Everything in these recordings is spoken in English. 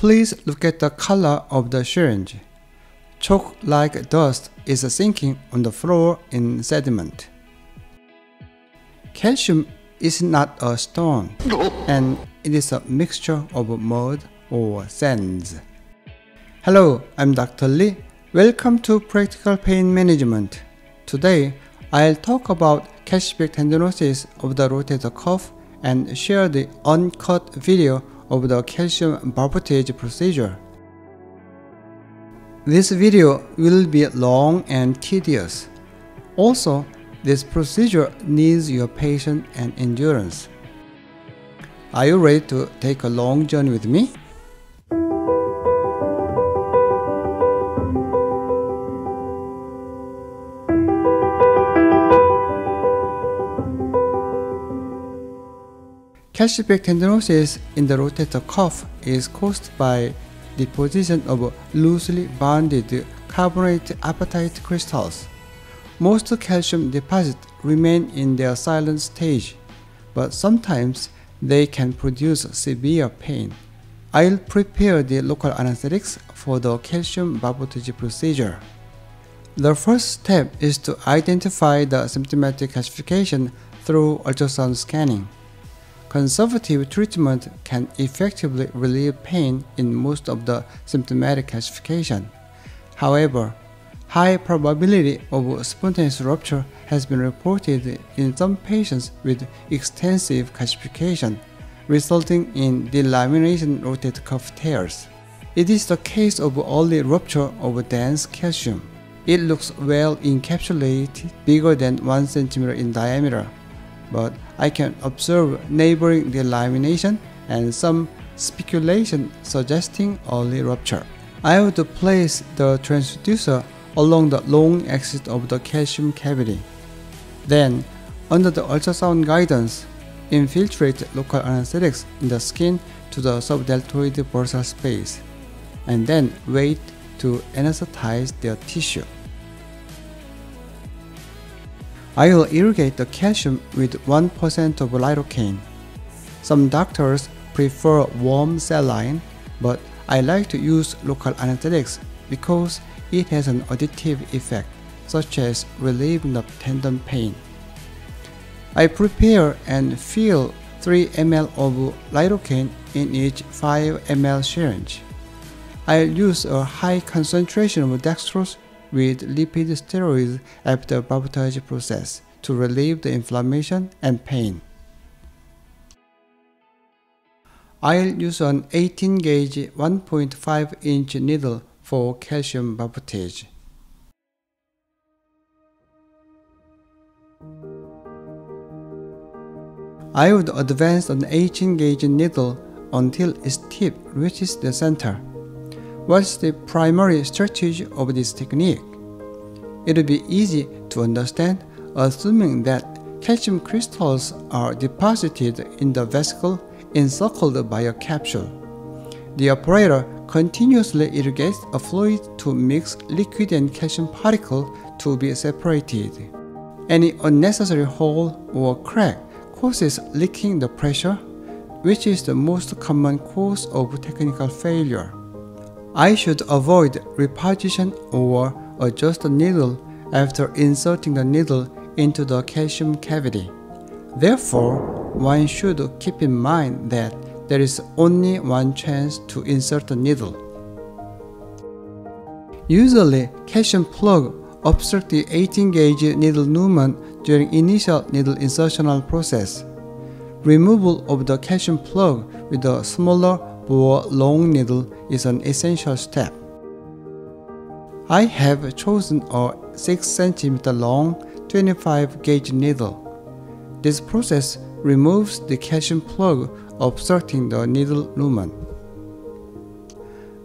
Please look at the color of the syringe. Chalk-like dust is sinking on the floor in sediment. Calcium is not a stone, and it is a mixture of mud or sands. Hello, I'm Dr. Lee. Welcome to Practical Pain Management. Today, I'll talk about calcific tendinosis of the rotator cuff and share the uncut video of the calcium barbotage procedure. This video will be long and tedious. Also, this procedure needs your patience and endurance. Are you ready to take a long journey with me? Calcific tendinosis in the rotator cuff is caused by deposition of loosely bonded carbonate apatite crystals. Most calcium deposits remain in their silent stage, but sometimes they can produce severe pain. I'll prepare the local anesthetics for the calcium barbotage procedure. The first step is to identify the symptomatic calcification through ultrasound scanning. Conservative treatment can effectively relieve pain in most of the symptomatic calcification. However, high probability of spontaneous rupture has been reported in some patients with extensive calcification, resulting in delamination rotator cuff tears. It is the case of early rupture of dense calcium. It looks well encapsulated, bigger than 1 cm in diameter but I can observe neighboring delamination and some spiculation suggesting early rupture. I would place the transducer along the long axis of the calcium cavity. Then, under the ultrasound guidance, infiltrate local anesthetics in the skin to the subdeltoid bursal space, and then wait to anesthetize the tissue. I will irrigate the calcium with 1% of lidocaine. Some doctors prefer warm saline, but I like to use local anesthetics because it has an additive effect, such as relieving the tendon pain. I prepare and fill 3 ml of lidocaine in each 5 ml syringe. I'll use a high concentration of dextrose with lipid steroids after barbotage process to relieve the inflammation and pain. I'll use an 18 gauge 1.5 inch needle for calcium barbotage. I would advance an 18 gauge needle until its tip reaches the center. What's the primary strategy of this technique? It will be easy to understand assuming that calcium crystals are deposited in the vesicle encircled by a capsule. The operator continuously irrigates a fluid to mix liquid and calcium particle to be separated. Any unnecessary hole or crack causes leaking the pressure, which is the most common cause of technical failure. I should avoid reposition or adjust the needle after inserting the needle into the calcium cavity. Therefore, one should keep in mind that there is only one chance to insert the needle. Usually, calcium plug obstruct the 18 gauge needle movement during initial needle insertional process. Removal of the calcium plug with a smaller bore long needle is an essential step. I have chosen a 6 cm long 25 gauge needle. This process removes the calcium plug obstructing the needle lumen.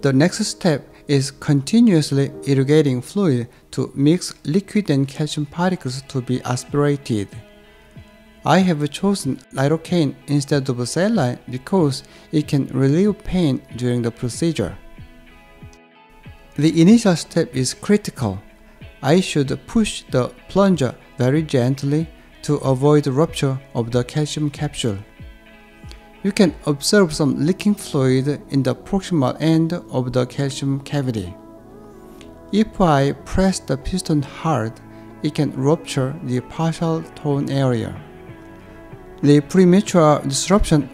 The next step is continuously irrigating fluid to mix liquid and calcium particles to be aspirated. I have chosen lidocaine instead of saline because it can relieve pain during the procedure. The initial step is critical. I should push the plunger very gently to avoid rupture of the calcium capsule. you can observe some leaking fluid in the proximal end of the calcium cavity. If I press the piston hard, it can rupture the partial tone area. The premature disruption